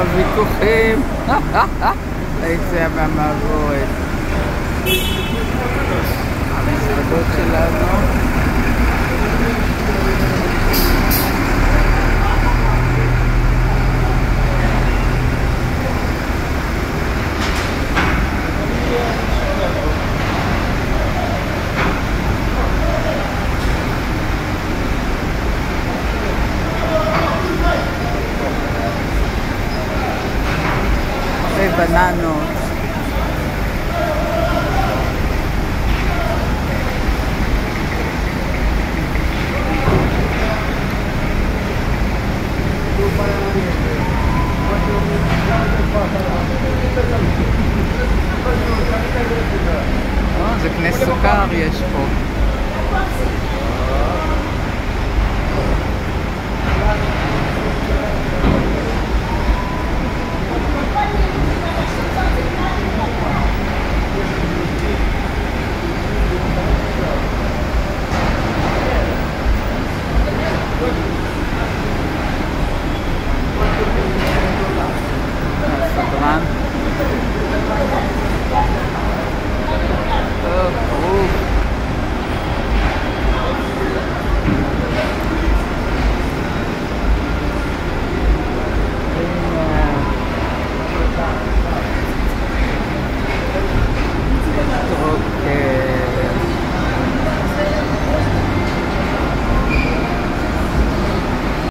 כמה ויכוחים. היציאה מהמעבורת. בננות. אה, זה קנה סוכר יש פה.